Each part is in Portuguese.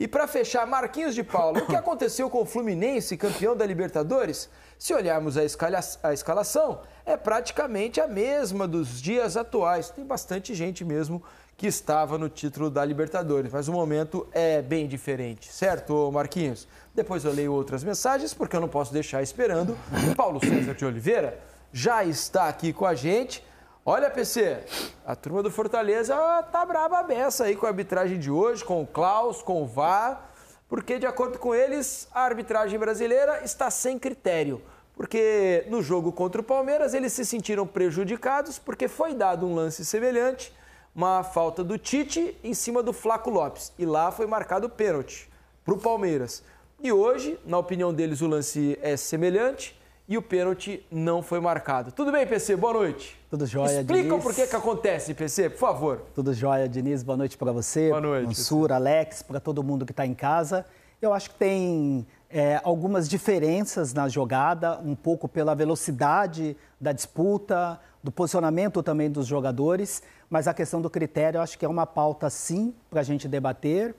E para fechar, Marquinhos de Paulo, o que aconteceu com o Fluminense, campeão da Libertadores? Se olharmos a, escala, a escalação, é praticamente a mesma dos dias atuais. Tem bastante gente mesmo que estava no título da Libertadores, mas o momento é bem diferente, certo, Marquinhos? Depois eu leio outras mensagens, porque eu não posso deixar esperando. Paulo César de Oliveira já está aqui com a gente. Olha, PC, a turma do Fortaleza tá braba a beça aí com a arbitragem de hoje, com o Klaus, com o VAR, porque, de acordo com eles, a arbitragem brasileira está sem critério. Porque no jogo contra o Palmeiras eles se sentiram prejudicados porque foi dado um lance semelhante uma falta do Tite em cima do Flaco Lopes. E lá foi marcado o pênalti para o Palmeiras. E hoje, na opinião deles, o lance é semelhante e o pênalti não foi marcado. Tudo bem, PC? Boa noite. Tudo jóia, Explica por que que acontece, PC, por favor. Tudo jóia, Diniz. Boa noite para você. Boa noite. Mansur, Alex, para todo mundo que está em casa. Eu acho que tem é, algumas diferenças na jogada, um pouco pela velocidade da disputa, do posicionamento também dos jogadores, mas a questão do critério eu acho que é uma pauta sim para a gente debater.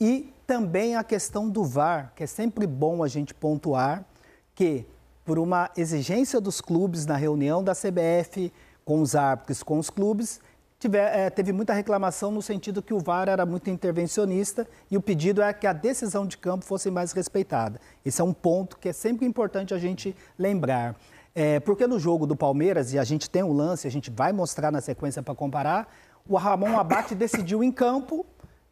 E também a questão do VAR, que é sempre bom a gente pontuar que, por uma exigência dos clubes na reunião da CBF com os árbitros, com os clubes, é, teve muita reclamação no sentido que o VAR era muito intervencionista e o pedido é que a decisão de campo fosse mais respeitada. Esse é um ponto que é sempre importante a gente lembrar. É, porque no jogo do Palmeiras, e a gente tem um lance, a gente vai mostrar na sequência para comparar, o Ramon Abate decidiu em campo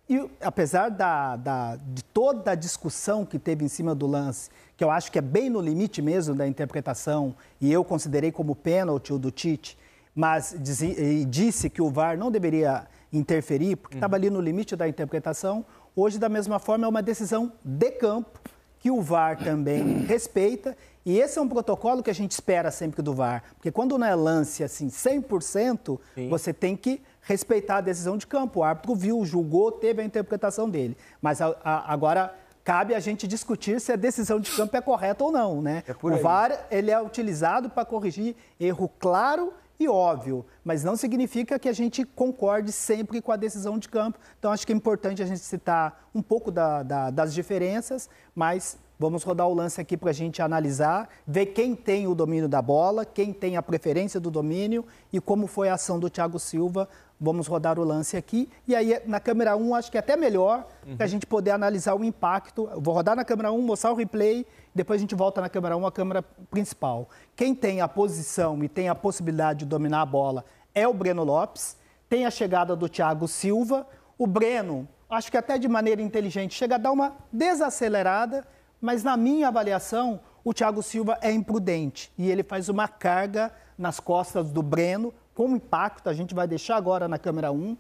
e apesar da, da, de toda a discussão que teve em cima do lance, que eu acho que é bem no limite mesmo da interpretação, e eu considerei como pênalti o do Tite, mas diz, disse que o VAR não deveria interferir, porque estava uhum. ali no limite da interpretação, hoje, da mesma forma, é uma decisão de campo, que o VAR também respeita e esse é um protocolo que a gente espera sempre do VAR, porque quando não é lance assim 100%, Sim. você tem que respeitar a decisão de campo. O árbitro viu, julgou, teve a interpretação dele. Mas a, a, agora cabe a gente discutir se a decisão de campo é correta ou não, né? É o VAR ele é utilizado para corrigir erro claro e óbvio, mas não significa que a gente concorde sempre com a decisão de campo. Então, acho que é importante a gente citar um pouco da, da, das diferenças, mas Vamos rodar o lance aqui para a gente analisar, ver quem tem o domínio da bola, quem tem a preferência do domínio e como foi a ação do Thiago Silva. Vamos rodar o lance aqui. E aí, na câmera 1, acho que é até melhor uhum. para a gente poder analisar o impacto. Vou rodar na câmera 1, mostrar o replay, depois a gente volta na câmera 1, a câmera principal. Quem tem a posição e tem a possibilidade de dominar a bola é o Breno Lopes. Tem a chegada do Thiago Silva. O Breno, acho que até de maneira inteligente, chega a dar uma desacelerada mas na minha avaliação, o Thiago Silva é imprudente e ele faz uma carga nas costas do Breno com impacto. A gente vai deixar agora na câmera 1.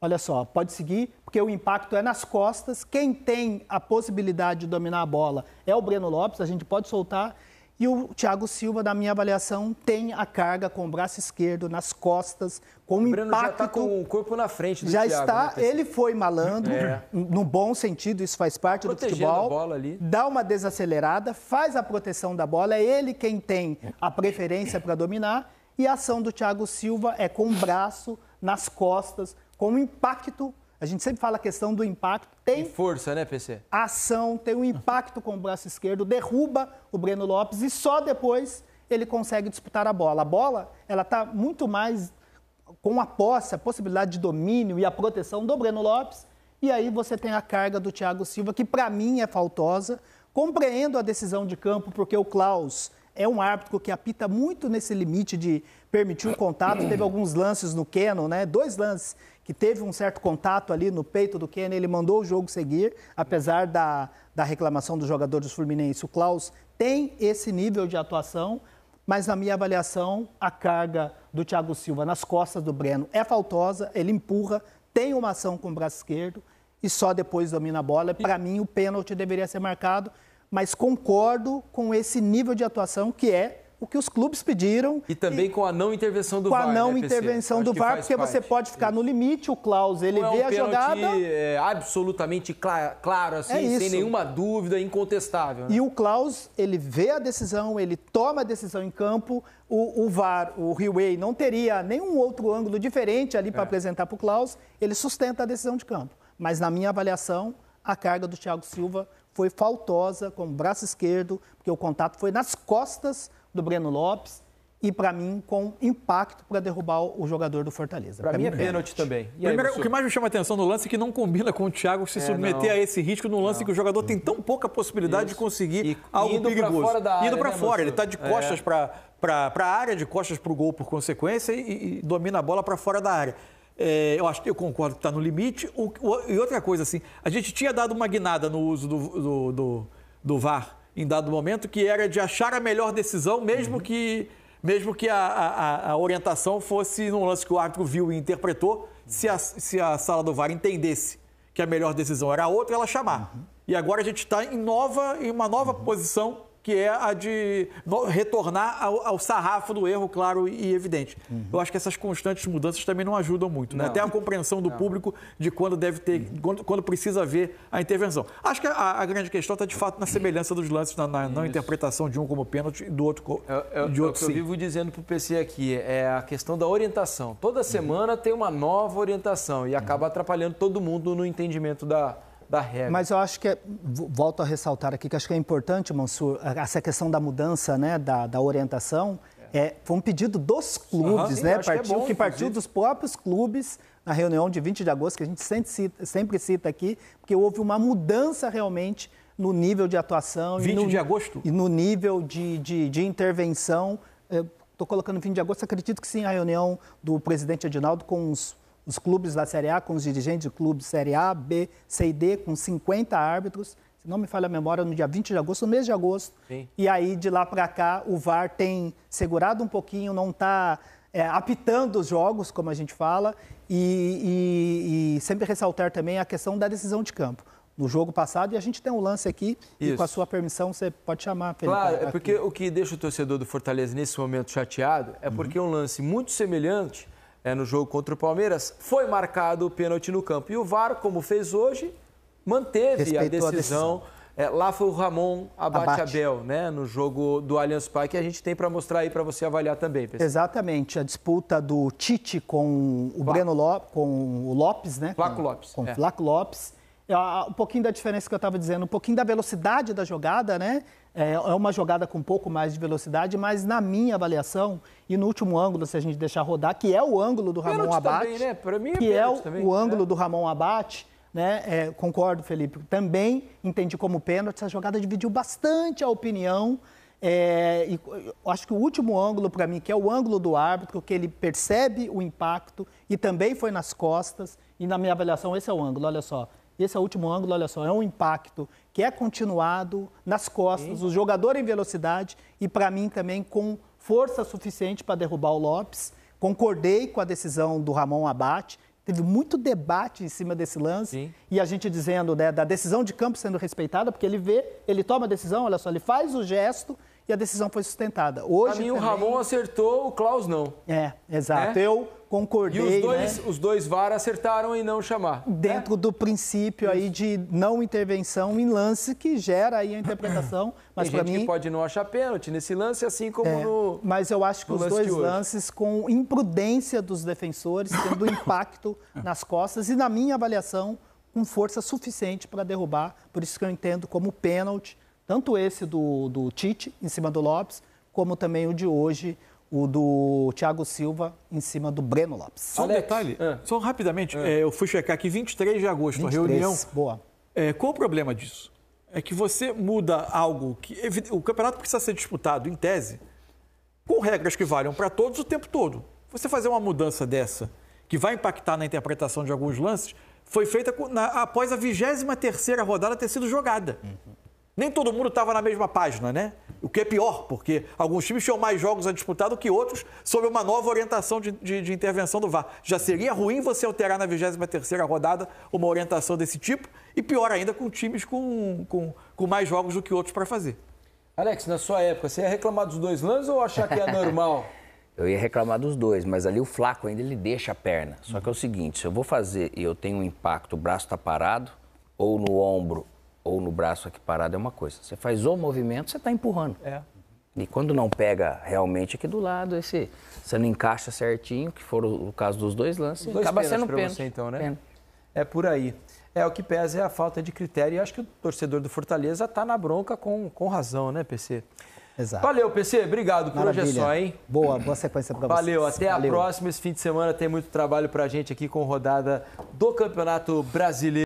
Olha só, pode seguir, porque o impacto é nas costas. Quem tem a possibilidade de dominar a bola é o Breno Lopes, a gente pode soltar. E o Thiago Silva, na minha avaliação, tem a carga com o braço esquerdo nas costas, com o Breno impacto. já está com o corpo na frente do Já Thiago, está, né, ele foi malandro, é. no bom sentido, isso faz parte do futebol. A bola ali. Dá uma desacelerada, faz a proteção da bola, é ele quem tem a preferência para dominar. E a ação do Thiago Silva é com o braço nas costas, com o impacto a gente sempre fala a questão do impacto. Tem, tem força, né, PC? Ação, tem um impacto com o braço esquerdo, derruba o Breno Lopes e só depois ele consegue disputar a bola. A bola, ela está muito mais com a posse, a possibilidade de domínio e a proteção do Breno Lopes. E aí você tem a carga do Thiago Silva, que para mim é faltosa. Compreendo a decisão de campo, porque o Klaus é um árbitro que apita muito nesse limite de permitir o contato. Teve alguns lances no Keno, né? Dois lances que teve um certo contato ali no peito do Keno. Ele mandou o jogo seguir, apesar da, da reclamação dos jogadores fluminenses. O Klaus tem esse nível de atuação, mas na minha avaliação, a carga do Thiago Silva nas costas do Breno é faltosa, ele empurra, tem uma ação com o braço esquerdo e só depois domina a bola. Para mim, o pênalti deveria ser marcado mas concordo com esse nível de atuação que é o que os clubes pediram. E também e com a não intervenção do com VAR. Com a não né, intervenção do VAR, porque parte. você pode ficar no limite, o Klaus, ele não vê é um a jogada. É absolutamente claro, claro assim, é sem nenhuma dúvida, incontestável. Né? E o Klaus, ele vê a decisão, ele toma a decisão em campo. O, o VAR, o Riway, não teria nenhum outro ângulo diferente ali para é. apresentar para o Klaus, ele sustenta a decisão de campo. Mas na minha avaliação, a carga do Thiago Silva foi faltosa com o braço esquerdo, porque o contato foi nas costas do Breno Lopes e, para mim, com impacto para derrubar o jogador do Fortaleza. Para mim é pênalti também. E Primeiro, aí, o que mais me chama a atenção no lance é que não combina com o Thiago se é, submeter não. a esse risco no lance não. que o jogador tem tão pouca possibilidade Isso. de conseguir e, algo indo perigoso. Pra fora da área, indo para né, fora, ele está de costas é. para a área, de costas para o gol por consequência e, e domina a bola para fora da área. É, eu acho que eu concordo que está no limite. O, o, e outra coisa, assim, a gente tinha dado uma guinada no uso do, do, do, do VAR em dado momento, que era de achar a melhor decisão, mesmo uhum. que mesmo que a, a, a, orientação fosse num lance que o árbitro viu e interpretou, se a, se a sala do VAR entendesse que a melhor decisão era a outra, ela chamar. Uhum. E agora a gente está em, nova, em uma nova uhum. posição que é a de retornar ao, ao sarrafo do erro, claro e evidente. Uhum. Eu acho que essas constantes mudanças também não ajudam muito, né? Até a compreensão do não. público de quando deve ter, uhum. quando, quando, precisa ver a intervenção. Acho que a, a grande questão está de fato na semelhança dos lances, na, na não interpretação de um como pênalti e do outro é, é, de outro. É o que eu vivo dizendo para o PC aqui é a questão da orientação. Toda semana uhum. tem uma nova orientação e acaba atrapalhando todo mundo no entendimento da da regra. Mas eu acho que, é, volto a ressaltar aqui, que acho que é importante, Mansur, essa questão da mudança né, da, da orientação. É, foi um pedido dos clubes, uhum, né? Partiu, que, é bom, que partiu dos próprios clubes na reunião de 20 de agosto, que a gente sempre cita, sempre cita aqui, porque houve uma mudança realmente no nível de atuação. 20 no, de agosto? E no nível de, de, de intervenção. Estou colocando 20 de agosto, acredito que sim, a reunião do presidente Edinaldo com os os clubes da Série A, com os dirigentes de clubes Série A, B, C e D, com 50 árbitros. Se não me falha a memória, no dia 20 de agosto, no mês de agosto. Sim. E aí, de lá para cá, o VAR tem segurado um pouquinho, não está é, apitando os jogos, como a gente fala, e, e, e, sempre ressaltar também a questão da decisão de campo. No jogo passado, e a gente tem um lance aqui, Isso. e com a sua permissão, você pode chamar, Felipe. Claro, é porque o que deixa o torcedor do Fortaleza nesse momento chateado é porque uhum. um lance muito semelhante é, no jogo contra o Palmeiras, foi marcado o pênalti no campo. E o VAR, como fez hoje, manteve a decisão. A decisão. É, lá foi o Ramon Abate, Abel, né, no jogo do Allianz Parque, que a gente tem para mostrar aí para você avaliar também. Pessoal. Exatamente, a disputa do Tite com o Flá. Breno Lopes, com o Lopes, né? Flaco Lopes. Com, com é. Flaco Lopes. Um pouquinho da diferença que eu estava dizendo, um pouquinho da velocidade da jogada, né? É, é uma jogada com um pouco mais de velocidade, mas na minha avaliação, e no último ângulo, se a gente deixar rodar, que é o ângulo do Ramon Abate. Também, né? Para mim é que é o, também, o ângulo é. do Ramon Abate. Né? É, concordo, Felipe. Também entendi como pênalti. Essa jogada dividiu bastante a opinião. É, e acho que o último ângulo para mim, que é o ângulo do árbitro, que ele percebe o impacto e também foi nas costas. E na minha avaliação, esse é o ângulo, olha só. Esse é o último ângulo, olha só, é um impacto que é continuado nas costas, Sim. o jogador em velocidade e para mim também com força suficiente para derrubar o Lopes. Concordei com a decisão do Ramon Abate. Teve muito debate em cima desse lance Sim. e a gente dizendo né, da decisão de campo sendo respeitada, porque ele vê, ele toma a decisão, olha só, ele faz o gesto e a decisão foi sustentada. Hoje Para mim, também... o Ramon acertou, o Klaus não. É, exato. É? Eu concordei. E os dois, né? os dois VAR acertaram em não chamar. Dentro é? do princípio Isso. aí de não intervenção em lance que gera aí a interpretação. Mas para mim que pode não achar pênalti nesse lance, assim como é, no. Mas eu acho que os dois lances com imprudência dos defensores, tendo impacto nas costas e na minha avaliação com força suficiente para derrubar. Por isso que eu entendo como pênalti, tanto esse do, do Tite em cima do Lopes, como também o de hoje o do Thiago Silva em cima do Breno Lopes. Só um detalhe, é. só rapidamente, é. É, eu fui checar aqui 23 de agosto, 23, a reunião. Boa. É, qual o problema disso? É que você muda algo que. O campeonato precisa ser disputado, em tese, com regras que valham para todos o tempo todo. Você fazer uma mudança dessa, que vai impactar na interpretação de alguns lances, foi feita na, após a 23 rodada ter sido jogada. Uhum. Nem todo mundo estava na mesma página, né? O que é pior, porque alguns times tinham mais jogos a disputar do que outros sob uma nova orientação de, de, de intervenção do VAR. Já seria ruim você alterar na 23ª rodada uma orientação desse tipo e pior ainda com times com, com, com mais jogos do que outros para fazer. Alex, na sua época, você ia reclamar dos dois lances ou achar que é normal? eu ia reclamar dos dois, mas ali o flaco ainda ele deixa a perna. Só que é o seguinte, se eu vou fazer e eu tenho um impacto, o braço está parado, ou no ombro, ou no braço aqui parado é uma coisa. Você faz o movimento, você está empurrando. É. E quando não pega realmente aqui do lado, esse, você não encaixa certinho, que for o, o caso dos dois lances, dois acaba sendo pênalti. Você, então, né? Pênalti. É por aí. é o que pesa é a falta de critério. E acho que o torcedor do Fortaleza está na bronca com, com razão, né, PC? Exato. Valeu, PC. Obrigado por Maravilha. hoje é só, hein? Boa, boa sequência para vocês. Valeu, até Valeu. a próxima. Esse fim de semana tem muito trabalho para a gente aqui com rodada do Campeonato Brasileiro.